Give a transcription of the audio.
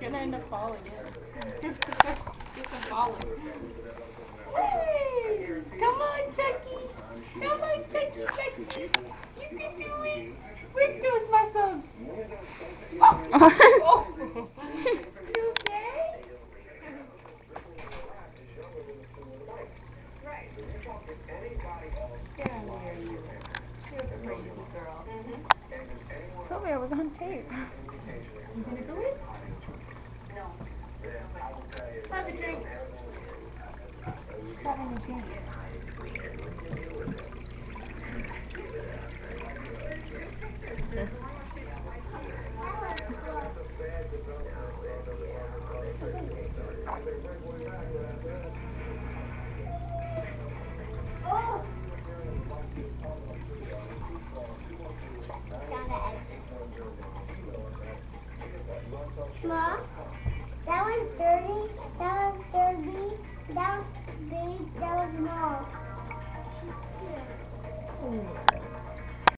gonna end up falling in. Just falling. Hey! Come on, Chucky! Come on, Chucky, Chucky! You can do it! Work those muscles! Oh! oh. you okay? Get out of here, you. You're a crazy girl. Sylvia was on tape. You gonna do it? No. Have a drink. Having a drink. Mom, that one's that